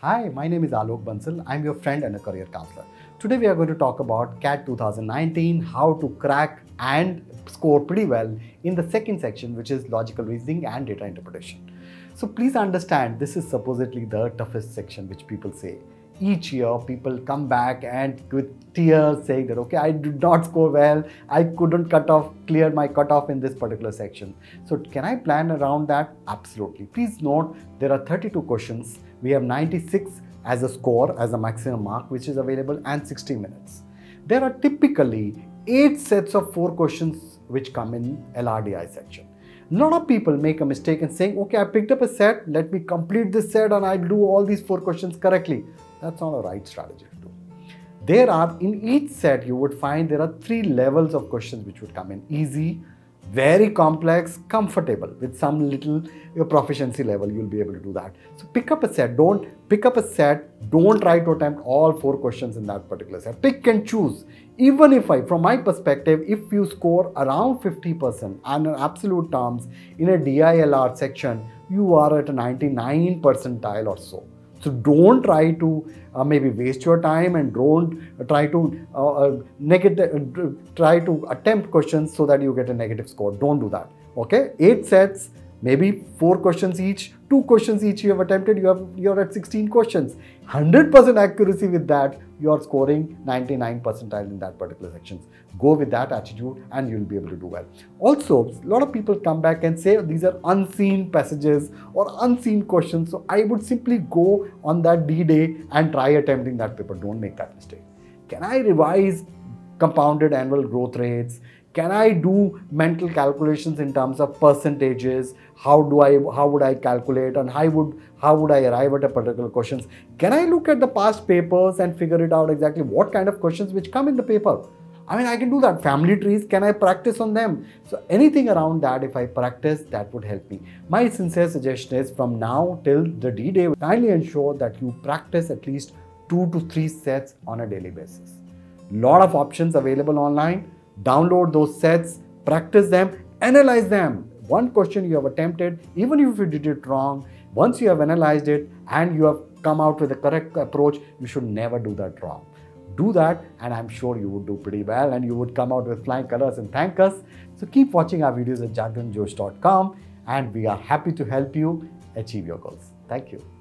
Hi, my name is Alok Bansal. I'm your friend and a career counselor. Today we are going to talk about CAT 2019, how to crack and score pretty well in the second section, which is logical reasoning and data interpretation. So please understand, this is supposedly the toughest section, which people say each year people come back and with tears saying that okay i did not score well. I couldn't cut off clear my cutoff in this particular section. So can i plan around that? Absolutely. Please note there are 32 questions. We have 96 as a score as a maximum mark which is available and 60 minutes. There are typically eight sets of four questions which come in lrdi section. A lot of people make a mistake in saying, okay, I picked up a set, let me complete this set and I'll do all these four questions correctly. That's not a right strategy to do. There are, in each set, you would find there are three levels of questions which would come in easy, very complex, comfortable with some little proficiency level, you'll be able to do that. So pick up a set, don't pick up a set, don't try to attempt all four questions in that particular set. Pick and choose. Even if I, from my perspective, if you score around 50% and in absolute terms in a DILR section, you are at a 99 percentile or so. So don't try to uh, maybe waste your time and don't try to uh, uh, negative, uh, try to attempt questions so that you get a negative score. Don't do that. Okay, eight sets, maybe four questions each, two questions each you have attempted. You have you're at 16 questions. 100% accuracy with that, you are scoring 99 percentile in that particular sections. Go with that attitude and you'll be able to do well. Also, a lot of people come back and say these are unseen passages or unseen questions. So I would simply go on that D-day and try attempting that paper. Don't make that mistake. Can I revise compounded annual growth rates? Can i do mental calculations in terms of percentages how do i how would i calculate and how would how would i arrive at a particular questions can i look at the past papers and figure it out exactly what kind of questions which come in the paper I mean, I can do that. Family trees, can I practice on them? So anything around that, if I practice, that would help me. My sincere suggestion is from now till the D-Day, kindly ensure that you practice at least two to three sets on a daily basis. Lot of options available online download those sets, practice them, analyze them. One question you have attempted, even if you did it wrong, once you have analyzed it and you have come out with the correct approach, you should never do that wrong. Do that, and I'm sure you would do pretty well and you would come out with flying colors and thank us. So keep watching our videos at jagranjosh.com and we are happy to help you achieve your goals. Thank you.